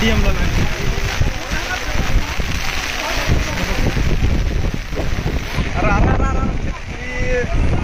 డిఎంలో అరే అరే అరే